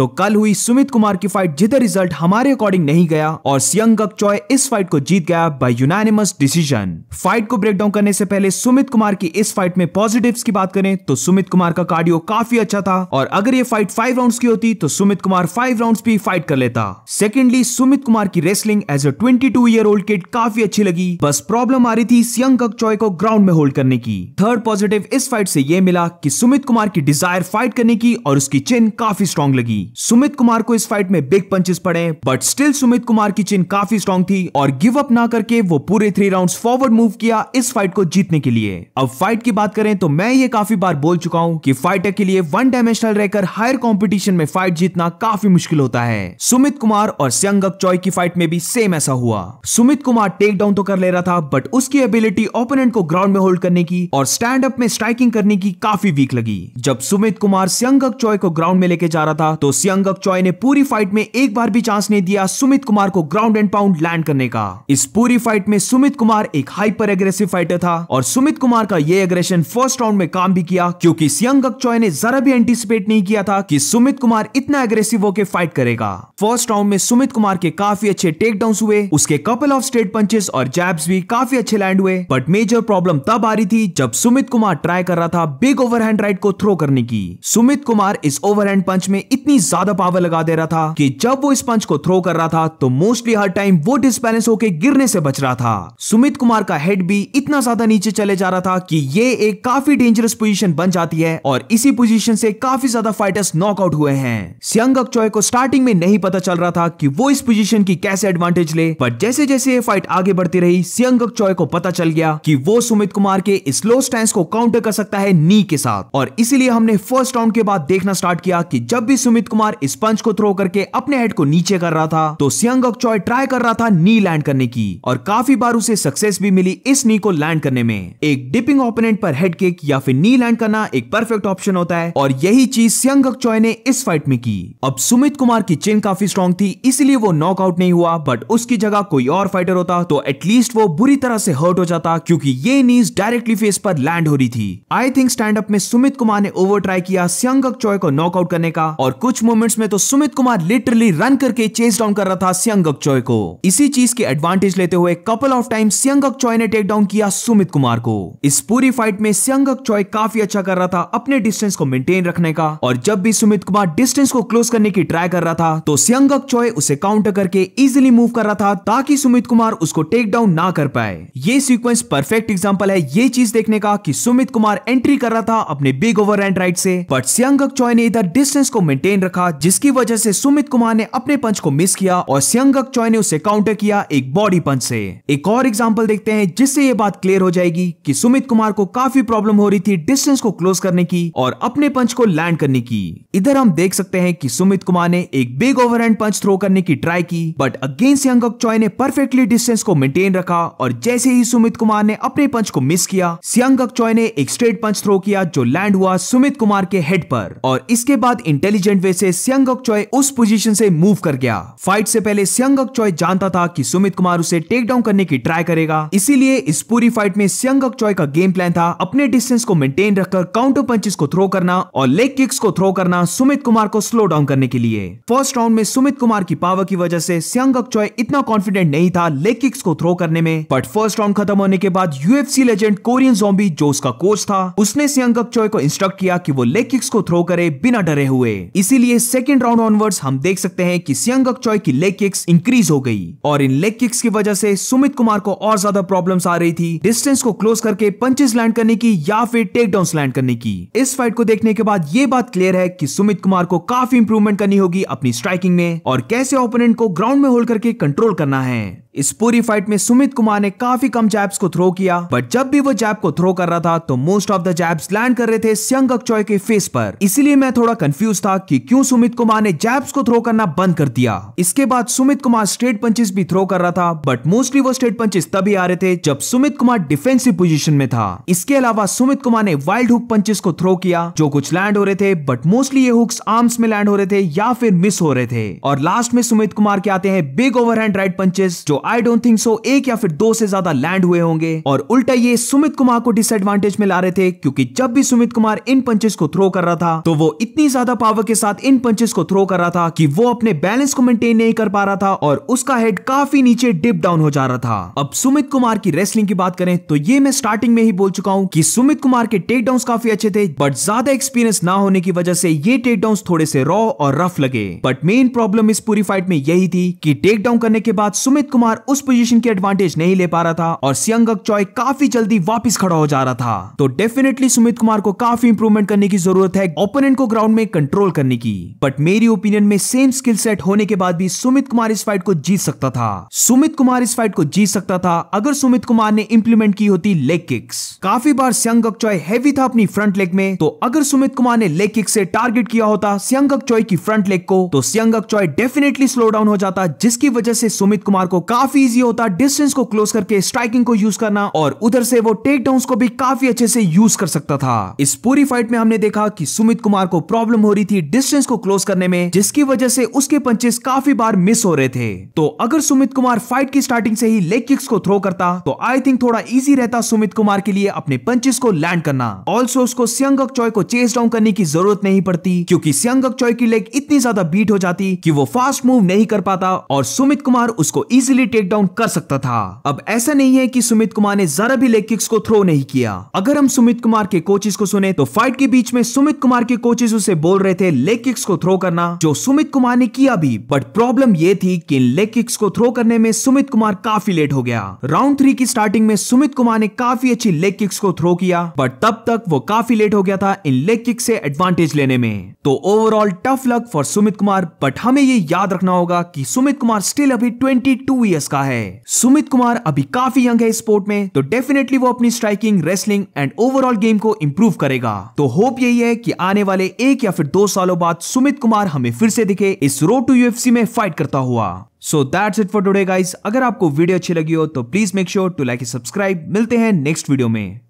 तो कल हुई सुमित कुमार की फाइट जिधर रिज़ल्ट हमारे अकॉर्डिंग नहीं गया और सियंग चॉय इस फाइट को जीत गया बाय यूनानिमस डिसीज़न फाइट को ब्रेक डाउन करने से पहले सुमित कुमार की इस फाइट में पॉजिटिव्स की बात करें तो सुमित कुमार का कार्डियो काफ़ी अच्छा था और अगर ये फाइट फाइव राउंड की होती तो सुमित कुमार फाइव राउंड्स भी फाइट कर लेता. सेकेंडली सुमित कुमार की wrestling as a twenty two year old kid काफ़ी अच्छी लगी, बस प्रॉब्लम आ रही थी सियंग चॉय को ग्राउंड में होल्ड करने की. थर्ड पॉजिटिव इस फाइट से ये मिला कि सुमित कुमार की डिज़ायर फाइट करने की और उसकी चिन काफ़ी स्ट्रॉन्ग लगी. सुमित कुमार को इस फाइट में बिग पंचेस पड़े बट स्टिल सुमित कुमार की चिन काफ़ी स्ट्रॉन्ग थी और गिव अप ना करके वो पूरे थ्री राउंड्स फॉरवर्ड मूव किया इस फाइट को जीतने के लिए। अब फाइट की बात करें तो मैं ये काफ़ी बार बोल चुका हूँ कि फाइटर के लिए वन डायमेंशनल रहकर हायर कंपटीशन में फाइट जीतना काफ़ी मुश्किल होता है। सुमित कुमार और सियंगक चॉय की फाइट में भी सेम ऐसा हुआ। सुमित कुमार टेक डाउन तो कर ले रहा था बट उसकी एबिलिटी ओपोनेंट को ग्राउंड में होल्ड करने की और स्टैंड अप में स्ट्राइकिंग करने की काफ़ी वीक लगी। जब सुमित कुमार सियंगक चॉय को ग्राउंड में लेके जा रहा था तो सियंगक चॉय ने पूरी फाइट में एक बार भी चांस नहीं दिया सुमित कुमार को ग्राउंड एंड पाउंड लैंड करने का। इस पूरी फाइट में सुमित कुमार एक हाइपर एग्रेसिव फाइटर था और सुमित कुमार का ये एग्रेशन फ़र्स्ट राउंड में काम भी किया क्योंकि सियंगक चॉय ने जरा भी एंटिसिपेट नहीं किया था कि सुमित कुमार इतना एग्रेसिव होकर फाइट करेगा। फ़र्स्ट राउंड में सुमित कुमार के काफ़ी अच्छे टेक डाउन हुए, उसके कपल ऑफ़ स्ट्रेट पंचेस और जैब्स भी काफ़ी अच्छे लैंड हुए। बट मेजर प्रॉब्लम तब आ रही थी जब सुमित कुमार ट्राई कर रहा था बिग ओवरहैंड राइट को थ्रो करने की। सुमित कुमार इस ओवरहैंड पंच में इतनी ज़्यादा पावर लगा दे रहा था कि जब वो इस पंच को थ्रो कर रहा था तो मोस्टली हर टाइम वो डिसबैलेंस होकर गिरने से बच रहा था। सुमित कुमार का हेड भी इतना ज़्यादा नीचे चले जा रहा था कि ये एक काफ़ी डेंजरस पोजीशन बन जाती है और इसी पोजीशन से काफ़ी ज़्यादा फाइटर्स नॉकआउट हुए हैं। सियंग चॉय को स्टार्टिंग में नहीं पता चल रहा था कि वो इस पोजीशन की कैसे एडवांटेज ले बट जैसे जैसे ये फाइट आगे बढ़ती रही, सियंग चॉय को पता चल गया कि वो सुमित कुमार के स्लो स्टैंड को काउंटर कर सकता है नी के साथ। और इसीलिए हमने फ़र्स्ट राउंड के बाद देखना स्टार्ट किया कि जब भी सुमित कुमार इस पंच को थ्रो करके अपने हेड को नीचे कर रहा था। तो सियंग चॉय ट्राई कर रहा था नी लैंड करने की और काफ़ी बार उसे सक्सेस भी मिली इस नी को लैंड करने में। एक डिपिंग ओपोनेंट पर हेड किक या फिर नी लैंड करना एक परफेक्ट ऑप्शन होता है और यही चीज़ सियंग चॉय ने इस फाइट में की। अब सुमित कुमार की चिन काफ़ी स्ट्रॉन्ग थी, इसलिए वो नॉकआउट नहीं हुआ बट उसकी जगह कोई और फाइटर होता तो एटलीस्ट वो बुरी तरह से हर्ट हो जाता, क्योंकि ये नीज डायरेक्टली फेस पर लैंड हो रही थी। आई थिंक स्टैंड अप में सुमित कुमार ने ओवर ट्राई किया सियंगक चॉय को नॉकआउट करने का और कुछ मोमेंट्स में तो सुमित कुमार लिटरली रन करके चेस डाउन कर रहा था सियंगक चॉय को। इसी चीज़ की एडवांटेज लेते हुए couple of time Seungguk Choi ने टेक डाउन किया सुमित कुमार को। इस पूरी फाइट में सियंगक चॉय काफ़ी अच्छा कर रहा था अपने डिस्टेंस को मेंटेन रखने का। और जब भी सुमित कुमार डिस्टेंस को क्लोज करने की ट्राई कर रहा था तो सियंगक चॉय उसे काउंटर करके इजिली मूव कर रहा था ताकि सुमित कुमार उसको टेक डाउन ना कर पाए। ये सीक्वेंस परफेक्ट एग्जांपल है ये चीज़ देखने का कि सुमित कुमार एंट्री कर रहा था अपने बिग ओवर एंड राइट से। बट सियंगक चॉय ने इधर डिस्टेंस को मेंटेन रखा, जिसकी वजह से सुमित कुमार ने अपने पंच को मिस किया और सियंगक चॉय ने उसे काउंटर किया एक बॉडी पंच से। एक और एग्जांपल देखते हैं, जिससे ये बात क्लियर हो जाएगी कि सुमित कुमार को काफ़ी प्रॉब्लम हो रही थी डिस्टेंस को क्लोज करने की और अपने पंच को लैंड करने की। इधर हम देख सकते हैं कि सुमित कुमार ने एक big overhand punch throw करने की ट्राई की बट अगेन सियंगक चॉय ने परफेक्टली डिस्टेंस को मेंटेन रखा और जैसे ही सुमित कुमार ने अपने पंच को मिस किया, सियंगक चॉय ने एक स्ट्रेट पंच थ्रो किया जो लैंड हुआ सुमित कुमार के हेड पर। और इसके बाद इंटेलिजेंट वे से सियंगक चॉय उस पोजीशन से मूव कर गया। फाइट से पहले सियंगक चॉय जानता था कि सुमित कुमार उसे टेक डाउन करने की ट्राई करेगा। इसीलिए इस पूरी फाइट में सियंगक चॉय का गेम प्लान था अपने डिस्टेंस को मेंटेन रखकर काउंटर पंचेस को थ्रो करना और लेग किक्स को थ्रो करना सुमित कुमार को स्लो डाउन करने के लिए। फ़र्स्ट राउंड में सुमित कुमार की पावर की वजह से सियंगक चॉय इतना कॉन्फिडेंट नहीं था लेग किक्स को थ्रो करने में। बट फ़र्स्ट राउंड खत्म होने के बाद यूएफसी लेजेंड कोरियन जॉम्बी जो उसका कोच था। उसने सियंगक चॉय को इंस्ट्रक्ट किया कि वो लेग किक्स को थ्रो करे बिना डरे हुए। इसीलिए सेकंड राउंड ऑनवर्ड्स हम देख सकते हैं कि सियंगक चॉय की लेग किक्स इंक्रीज हो गई। और इन लेग किक्स की वजह से सुमित कुमार को और ज़्यादा प्रॉब्लम्स आ रही थी। डिस्टेंस को क्लोज करके पंचेस लैंड करने की या फिर टेक डाउन लैंड करने की। इस फाइट को देखने के बाद ये बात क्लियर है कि सुमित कुमार को काफ़ी इंप्रूवमेंट करनी होगी अपनी स्ट्राइकिंग में। और कैसे ओपोनेंट को ग्राउंड में होल्ड करके कंट्रोल करना है। इस पूरी फाइट में सुमित कुमार ने काफ़ी कम जैब्स को थ्रो किया बट जब भी वो जैब को थ्रो कर रहा था तो most of the jabs land कर रहे थे सियंगक चॉय के फेस पर। इसीलिए मैं थोड़ा कंफ्यूज था कि क्यों सुमित कुमार ने जैब्स को थ्रो करना बंद कर दिया। इसके बाद सुमित कुमार स्ट्रेट पंचेस भी थ्रो कर रहा था बट मोस्टली वो स्ट्रेट पंचेस तभी आ रहे थे जब सुमित कुमार डिफेंसिव पोजिशन में था। इसके अलावा सुमित कुमार ने वाइल्ड हुक पंचेस को थ्रो किया, जो कुछ लैंड हो रहे थे बट मोस्टली ये हुक्स आर्म्स में लैंड हो रहे थे या फिर मिस हो रहे थे। और लास्ट में सुमित कुमार के आते हैं बिग ओवरहैंड राइट पंचेस जो आई डोंट थिंक सो एक या फिर दो से ज़्यादा लैंड हुए होंगे। और उल्टा ये सुमित कुमार को डिसएडवांटेज में ला रहे थे, क्योंकि जब भी सुमित कुमार इन पंचेस को थ्रो कर रहा था तो वो इतनी ज़्यादा पावर के साथ इन पंचेस को थ्रो कर रहा था कि वो अपने बैलेंस को मेंटेन नहीं कर पा रहा था और उसका हेड काफ़ी नीचे डिप डाउन हो जा रहा था। अब सुमित कुमार की रेसलिंग की बात करें तो ये मैं स्टार्टिंग में ही बोल चुका हूँ कि सुमित कुमार के टेक डाउन काफ़ी अच्छे थे बट ज़्यादा एक्सपीरियंस ना होने की वजह से ये टेक डाउन थोड़े से रॉ और रफ लगे। बट मेन प्रॉब्लम इस पूरी फाइट में यही थी कि टेक डाउन करने के बाद सुमित कुमार उस पोजीशन की एडवांटेज नहीं ले पा रहा था और सियंगक चॉय काफ़ी जल्दी वापस खड़ा हो जा रहा था। तो डेफिनेटली सुमित कुमार को काफ़ी इंप्रूवमेंट करने की ज़रूरत है ओपोनेंट को ग्राउंड में कंट्रोल करने की। बट मेरी ओपिनियन में सेम स्किल सेट होने के बाद भी सुमित कुमार इस फाइट को जीत सकता था। सुमित कुमार इस फाइट को जीत सकता था अगर सुमित कुमार ने इंप्लीमेंट की होती लेग किक्स काफ़ी बार सियंगक चॉय हैवी था अपनी फ्रंट लेग में तो अगर सुमित कुमार ने लेग किक से टारगेट किया होता सियंगक चॉय की फ्रंट लेग को तो Seungguk Choi definitely slow down हो जाता, जिसकी वजह से सुमित कुमार को काफ़ी इजी होता डिस्टेंस को क्लोज करके स्ट्राइकिंग को यूज़ करना और उधर से वो टेक डाउन को भी काफ़ी अच्छे से यूज़ कर सकता था। इस पूरी फाइट में हमने देखा कि सुमित कुमार को प्रॉब्लम हो रही थी डिस्टेंस को क्लोज करने में, जिसकी वजह से उसके पंचेस काफ़ी बार मिस हो रहे थे। तो अगर सुमित कुमार फाइट की स्टार्टिंग से ही लेग किक्स को थ्रो करता तो आई थिंक थोड़ा इजी रहता सुमित कुमार के लिए अपने पंचेस को लैंड करना। ऑल्सो उसको सियंगक चॉय को चेस डाउन करने की ज़रूरत नहीं पड़ती, क्योंकि सियंगक चॉय की लेग इतनी ज़्यादा बीट हो जाती कि वो फास्ट मूव नहीं कर पाता और सुमित कुमार उसको इजीली टेक डाउन कर सकता था। अब ऐसा नहीं है कि सुमित कुमार ने जरा भी लेग किक्स को थ्रो नहीं किया। अगर हम सुमित कुमार के कोचेस को सुने तो फाइट के बीच में सुमित कुमार के कोचेस उसे बोल रहे थे लेग किक्स को थ्रो करना, जो सुमित कुमार ने किया भी। बट प्रॉब्लम ये थी कि लेग किक्स को थ्रो करने में सुमित कुमार काफ़ी लेट हो गया। राउंड थ्री की स्टार्टिंग में सुमित कुमार ने काफ़ी अच्छी लेग किक्स को थ्रो किया बट तब तक वो काफ़ी लेट हो गया था इन लेग किक से एडवांटेज लेने में। तो overall tough luck for Sumit Kumar but हमें ये याद रखना होगा कि सुमित कुमार स्टिल अभी 22 इयर्स का है। सुमित कुमार अभी काफ़ी यंग है स्पोर्ट में तो डेफिनेटली वो अपनी striking wrestling and overall game को इम्प्रूव करेगा। तो होप यही है की आने वाले एक या फिर दो सालों बाद सुमित कुमार हमें फिर से दिखे इस रोड टू यूएफसी में फाइट करता हुआ। So that's it for today guys अगर आपको वीडियो अच्छी लगी हो तो please make sure to like subscribe मिलते हैं नेक्स्ट वीडियो में।